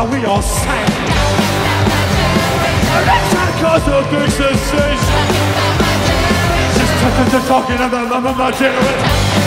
now we all sang. Let's not cause a big sensation. Just talking, talking about my, my, my generation.